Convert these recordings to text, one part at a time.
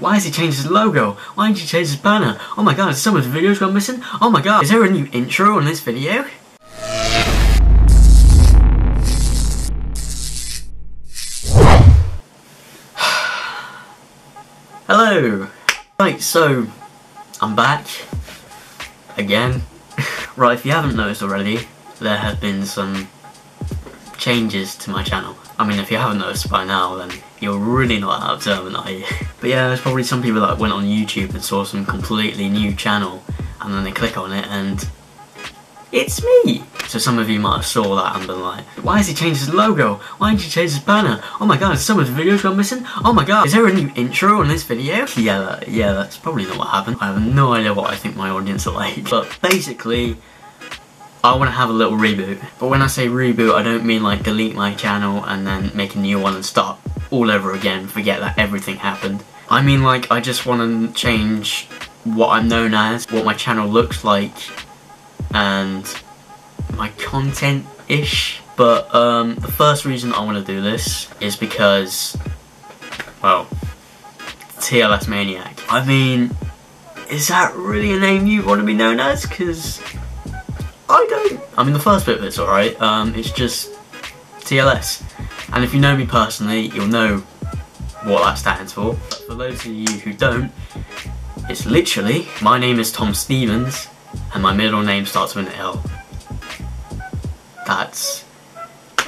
Why has he changed his logo? Why didn't he change his banner? Oh my god, some of the videos gone missing? Oh my god, is there a new intro on this video? Hello! Right, so, I'm back. Again. right, if you haven't noticed already, there have been some changes to my channel. I mean, if you haven't noticed by now, then you're really not of turn, are you? But yeah, there's probably some people that went on YouTube and saw some completely new channel, and then they click on it, and it's me! So some of you might have saw that and been like, why has he changed his logo? Why didn't he change his banner? Oh my god, some of the videos gone missing? Oh my god, is there a new intro on this video? Yeah, that, yeah, that's probably not what happened. I have no idea what I think my audience are like. But basically, I want to have a little reboot. But when I say reboot, I don't mean like delete my channel and then make a new one and start all over again, forget that everything happened. I mean like, I just want to change what I'm known as, what my channel looks like, and my content-ish. But um, the first reason I want to do this is because, well, TLS Maniac. I mean, is that really a name you want to be known as? Because I don't. I mean, the first bit of it's alright. Um, it's just TLS. And if you know me personally, you'll know what that stands for. But for those of you who don't, it's literally, my name is Tom Stevens, and my middle name starts with an L. That's,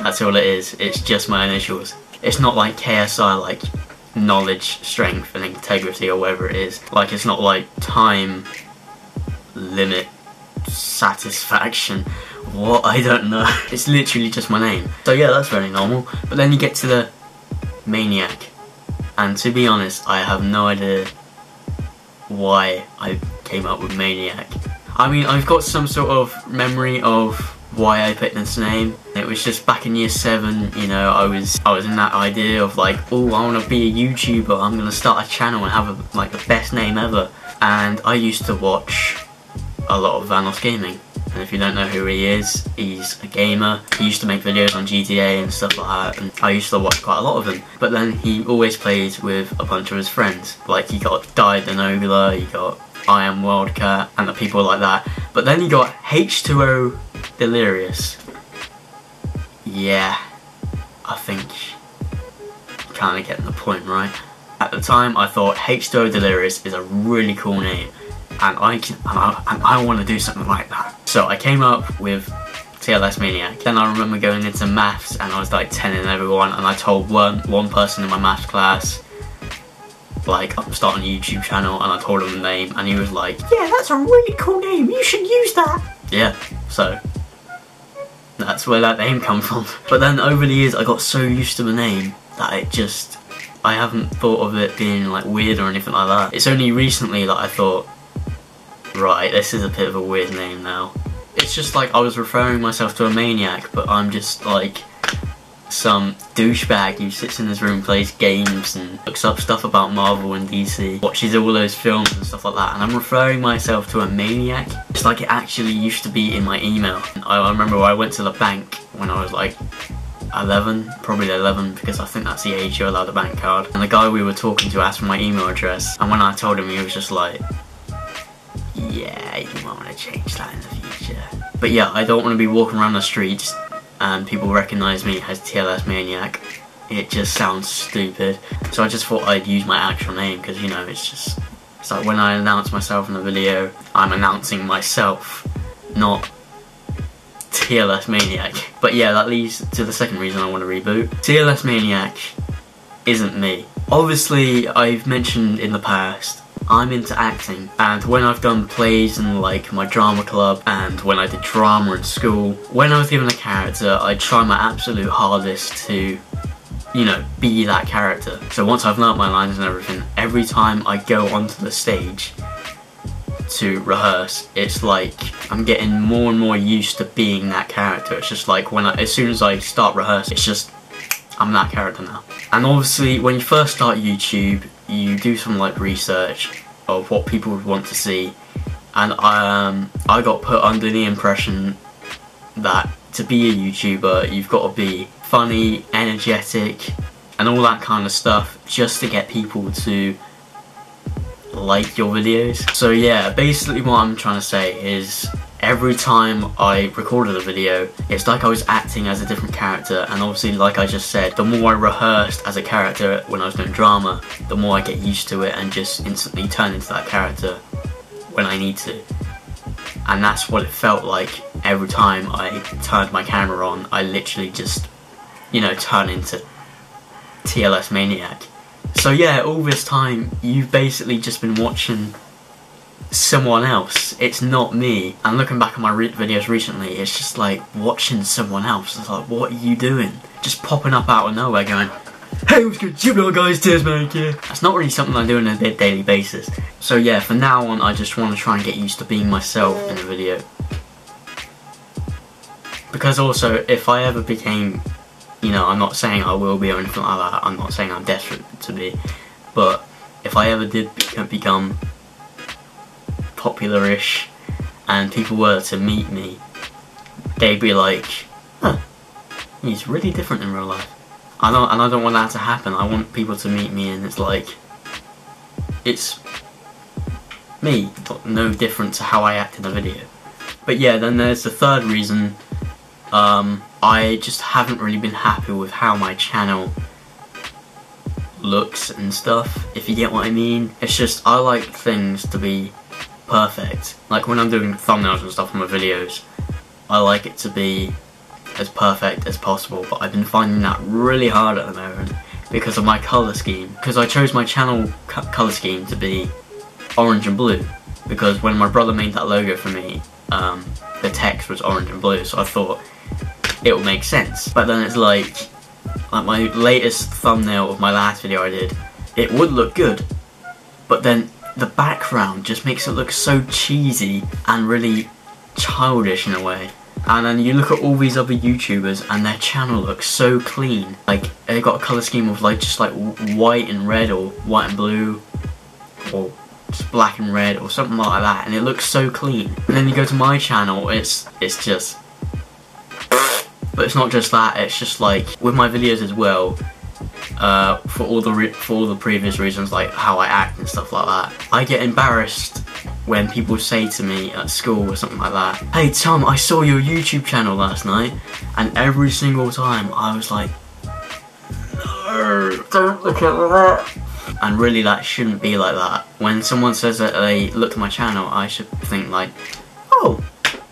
that's all it is. It's just my initials. It's not like KSI, like knowledge, strength, and integrity, or whatever it is. Like, it's not like time, limit, satisfaction. What? I don't know. It's literally just my name. So yeah, that's very normal. But then you get to the Maniac. And to be honest, I have no idea why I came up with Maniac. I mean, I've got some sort of memory of why I picked this name. It was just back in year seven, you know, I was I was in that idea of like, oh, I want to be a YouTuber. I'm gonna start a channel and have a, like the best name ever. And I used to watch a lot of VanossGaming. And if you don't know who he is, he's a gamer. He used to make videos on GTA and stuff like that, and I used to watch quite a lot of them. But then he always plays with a bunch of his friends. Like, he got Daithi De Nogla, he got I Am Wildcat, and the people like that. But then he got H2O Delirious. Yeah, I think kind of getting the point, right? At the time, I thought H2O Delirious is a really cool name and I can and I, I want to do something like that. So I came up with TLS Maniac. Then I remember going into maths and I was like telling everyone and I told one one person in my maths class like I'm starting a YouTube channel and I told him the name and he was like, Yeah, that's a really cool name, you should use that. Yeah, so that's where that name come from. But then over the years I got so used to the name that it just I haven't thought of it being like weird or anything like that. It's only recently that I thought Right, this is a bit of a weird name now. It's just like I was referring myself to a maniac, but I'm just like some douchebag who sits in his room, plays games and looks up stuff about Marvel and DC, watches all those films and stuff like that, and I'm referring myself to a maniac. It's like it actually used to be in my email. I remember I went to the bank when I was like 11, probably 11 because I think that's the age you're allowed a bank card. And the guy we were talking to asked for my email address and when I told him he was just like, yeah, you might want to change that in the future. But yeah, I don't want to be walking around the streets and people recognise me as TLS Maniac. It just sounds stupid. So I just thought I'd use my actual name because, you know, it's just... It's like when I announce myself in the video, I'm announcing myself, not TLS Maniac. But yeah, that leads to the second reason I want to reboot. TLS Maniac isn't me. Obviously, I've mentioned in the past I'm into acting and when I've done plays in like my drama club and when I did drama in school, when I was given a character I try my absolute hardest to you know, be that character. So once I've learnt my lines and everything, every time I go onto the stage to rehearse, it's like I'm getting more and more used to being that character. It's just like when I, as soon as I start rehearsing, it's just, I'm that character now. And obviously when you first start YouTube, you do some like research of what people would want to see and um, I got put under the impression that to be a YouTuber you've got to be funny, energetic and all that kind of stuff just to get people to like your videos. So yeah, basically what I'm trying to say is every time I recorded a video, it's like I was acting as a different character and obviously like I just said, the more I rehearsed as a character when I was doing drama, the more I get used to it and just instantly turn into that character when I need to. And that's what it felt like every time I turned my camera on, I literally just, you know, turn into TLS Maniac. So yeah, all this time, you've basically just been watching someone else. It's not me. And looking back at my re videos recently, it's just like watching someone else. It's like, what are you doing? Just popping up out of nowhere going, Hey, what's good? You guys, Tears Man here. That's not really something I do on a daily basis. So yeah, for now on, I just want to try and get used to being myself in a video. Because also, if I ever became, you know, I'm not saying I will be or anything like that, I'm not saying I'm desperate to be, but if I ever did become popular-ish and people were to meet me, they'd be like, huh, he's really different in real life. I don't, and I don't want that to happen. I want people to meet me and it's like, it's me, no different to how I act in the video. But yeah, then there's the third reason. Um, I just haven't really been happy with how my channel looks and stuff, if you get what I mean. It's just, I like things to be perfect. Like when I'm doing thumbnails and stuff for my videos, I like it to be as perfect as possible, but I've been finding that really hard at the moment because of my colour scheme. Because I chose my channel colour scheme to be orange and blue, because when my brother made that logo for me, um, the text was orange and blue, so I thought it would make sense. But then it's like, like my latest thumbnail of my last video I did, it would look good, but then the background just makes it look so cheesy and really childish in a way. And then you look at all these other YouTubers and their channel looks so clean. Like, they've got a colour scheme of like just like white and red or white and blue or just black and red or something like that and it looks so clean. And then you go to my channel, it's it's just... But it's not just that, it's just like, with my videos as well, uh, for all the for all the previous reasons like how I act and stuff like that. I get embarrassed when people say to me at school or something like that, Hey Tom, I saw your YouTube channel last night, and every single time I was like, No, don't look at that. And really that shouldn't be like that. When someone says that they looked at my channel, I should think like, oh,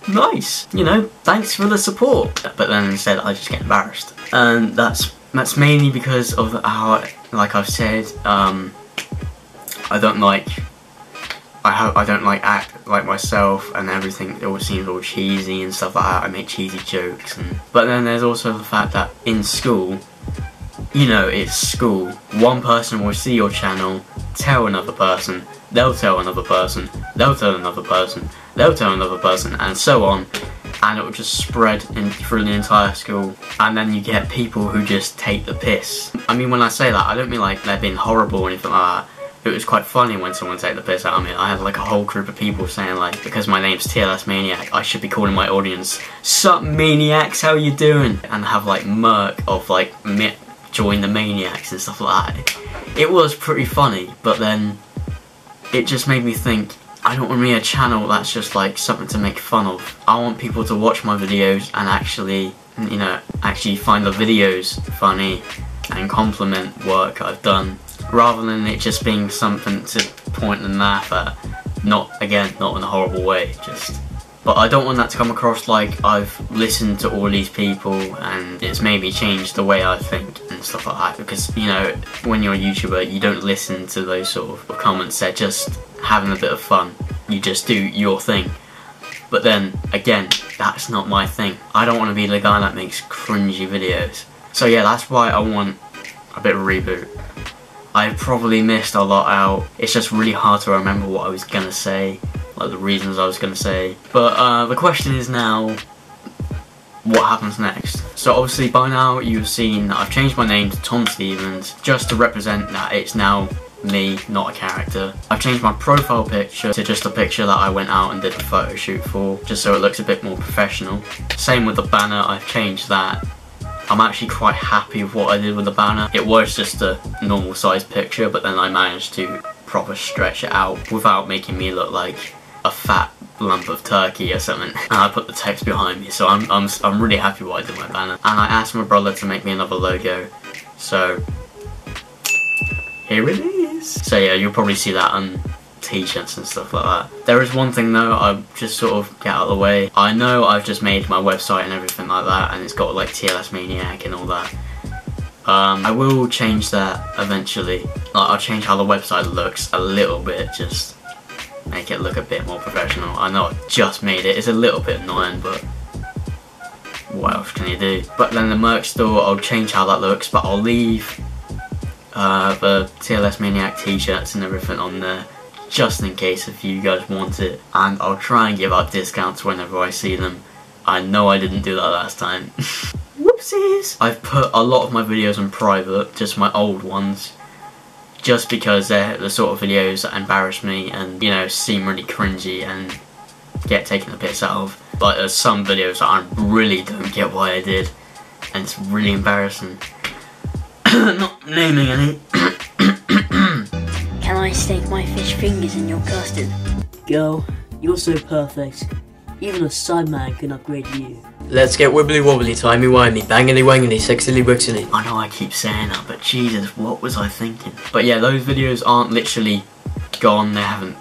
nice, you know, thanks for the support. But then instead I just get embarrassed. And that's that's mainly because of how, like I've said, um, I don't like, I I don't like act like myself and everything. It all seems all cheesy and stuff like that. I make cheesy jokes, and but then there's also the fact that in school, you know, it's school. One person will see your channel, tell another person, they'll tell another person, they'll tell another person, they'll tell another person, and so on and it will just spread in, through the entire school and then you get people who just take the piss. I mean when I say that I don't mean like they're being horrible or anything like that. It was quite funny when someone take the piss out of me. I had like a whole group of people saying like because my name's TLS Maniac I should be calling my audience Sup Maniacs how are you doing? And have like murk of like join the Maniacs and stuff like that. It was pretty funny but then it just made me think I don't want to be a channel that's just like something to make fun of. I want people to watch my videos and actually, you know, actually find the videos funny and compliment work I've done rather than it just being something to point and laugh at. Not, again, not in a horrible way, just but I don't want that to come across like I've listened to all these people and it's maybe changed the way I think and stuff like that because you know when you're a YouTuber you don't listen to those sort of comments they're just having a bit of fun. You just do your thing. But then again that's not my thing. I don't want to be the guy that makes cringy videos. So yeah that's why I want a bit of reboot. I probably missed a lot out. It's just really hard to remember what I was gonna say like the reasons I was to say. But uh, the question is now, what happens next? So obviously by now you've seen that I've changed my name to Tom Stevens just to represent that it's now me, not a character. I've changed my profile picture to just a picture that I went out and did a photo shoot for, just so it looks a bit more professional. Same with the banner, I've changed that. I'm actually quite happy with what I did with the banner. It was just a normal size picture, but then I managed to proper stretch it out without making me look like a fat lump of turkey or something and I put the text behind me so I'm, I'm, I'm really happy what I did with my banner and I asked my brother to make me another logo so here it is so yeah you'll probably see that on t-shirts and stuff like that. There is one thing though I just sort of get out of the way. I know I've just made my website and everything like that and it's got like TLS Maniac and all that. Um, I will change that eventually. Like, I'll change how the website looks a little bit just make it look a bit more professional. I know I just made it, it's a little bit annoying, but what else can you do? But then the merch store, I'll change how that looks, but I'll leave uh, the TLS Maniac t-shirts and everything on there, just in case if you guys want it. And I'll try and give out discounts whenever I see them. I know I didn't do that last time. Whoopsies! I've put a lot of my videos on private, just my old ones, just because they're the sort of videos that embarrass me and, you know, seem really cringy and get taken a piss out of. But there's some videos that I really don't get why I did, and it's really embarrassing. Not naming any. Can I stick my fish fingers in your custard? Girl, you're so perfect. Even a sideman can upgrade you. Let's get wibbly wobbly, timey wimey, bangily wangily, sexily wixily. I know I keep saying that, but Jesus, what was I thinking? But yeah, those videos aren't literally gone, they haven't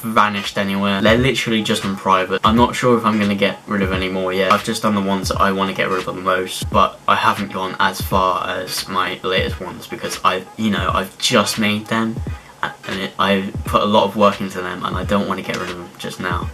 vanished anywhere. They're literally just in private. I'm not sure if I'm to get rid of any more yet. I've just done the ones that I want to get rid of the most, but I haven't gone as far as my latest ones because I, you know, I've just made them and it, I put a lot of work into them and I don't want to get rid of them just now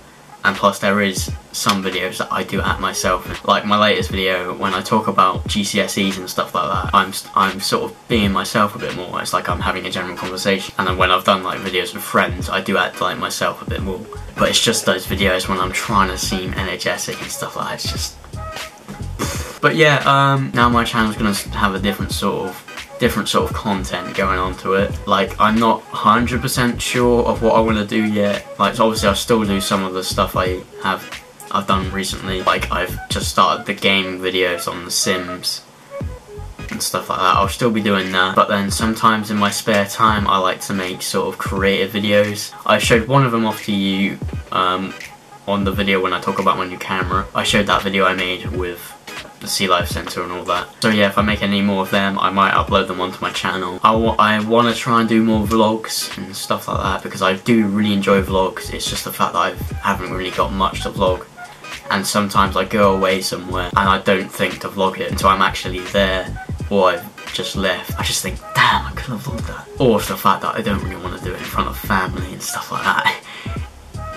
and plus there is some videos that I do at myself. Like my latest video when I talk about GCSEs and stuff like that I'm, I'm sort of being myself a bit more. It's like I'm having a general conversation. And then when I've done like videos with friends I do act like myself a bit more. But it's just those videos when I'm trying to seem energetic and stuff like that it's just but yeah um, now my channel's gonna have a different sort of different sort of content going on to it. Like, I'm not 100% sure of what I want to do yet. Like, obviously I'll still do some of the stuff I have I've done recently. Like, I've just started the game videos on The Sims and stuff like that. I'll still be doing that. But then sometimes in my spare time, I like to make sort of creative videos. I showed one of them off to you um, on the video when I talk about my new camera. I showed that video I made with the Sea Life Centre and all that. So yeah, if I make any more of them, I might upload them onto my channel. I, I want to try and do more vlogs and stuff like that because I do really enjoy vlogs. It's just the fact that I haven't really got much to vlog. And sometimes I go away somewhere and I don't think to vlog it until I'm actually there or I've just left. I just think, damn, I could have vlogged that. Or it's the fact that I don't really want to do it in front of family and stuff like that.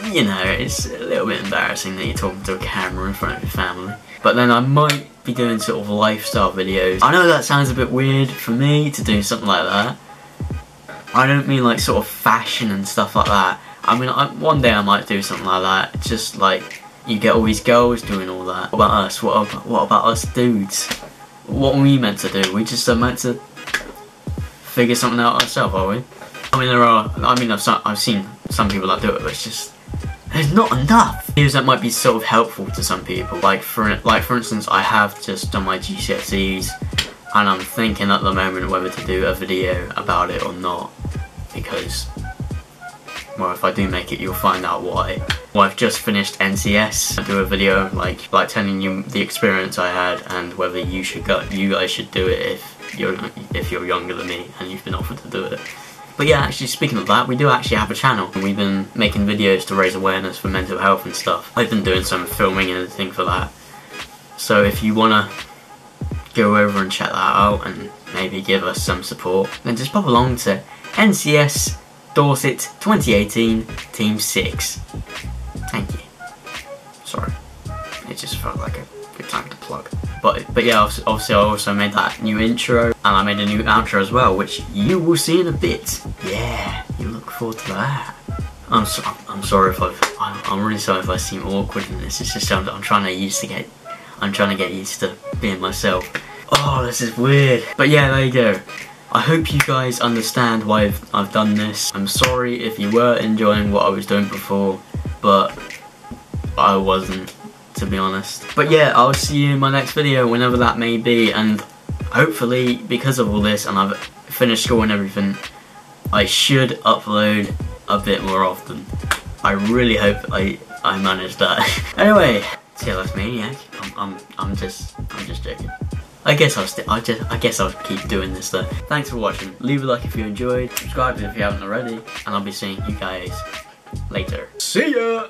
you know, it's a little bit embarrassing that you're talking to a camera in front of your family. But then I might be doing sort of lifestyle videos. I know that sounds a bit weird for me to do something like that. I don't mean like sort of fashion and stuff like that. I mean, I, one day I might do something like that. Just like, you get all these girls doing all that. What about us? What about, what about us dudes? What are we meant to do? We just are meant to figure something out ourselves, are we? I mean, there are, I mean, I've, I've seen some people that do it, but it's just, there's not enough. Videos that might be sort of helpful to some people. Like for like for instance, I have just done my GCSEs and I'm thinking at the moment whether to do a video about it or not because well if I do make it you'll find out why. Well I've just finished NCS. I do a video like like telling you the experience I had and whether you should go you guys should do it if you're if you're younger than me and you've been offered to do it. But yeah, actually speaking of that, we do actually have a channel and we've been making videos to raise awareness for mental health and stuff. I've been doing some filming and everything for that. So if you wanna go over and check that out and maybe give us some support, then just pop along to NCS Dorset 2018 Team 6. But but yeah, obviously I also made that new intro and I made a new outro as well, which you will see in a bit. Yeah, you look forward to that. I'm I'm sorry if I've I'm, I'm really sorry if I seem awkward in this. It's just I'm, I'm trying to used to get I'm trying to get used to being myself. Oh, this is weird. But yeah, there you go. I hope you guys understand why I've, I've done this. I'm sorry if you were enjoying what I was doing before, but I wasn't to be honest. But yeah, I'll see you in my next video, whenever that may be, and hopefully, because of all this, and I've finished school and everything, I should upload a bit more often. I really hope I I manage that. anyway, TLS Maniac. I'm, I'm I'm just I'm just joking. I guess I'll I just I guess I'll keep doing this though. Thanks for watching. Leave a like if you enjoyed. Subscribe if you haven't already, and I'll be seeing you guys later. See ya.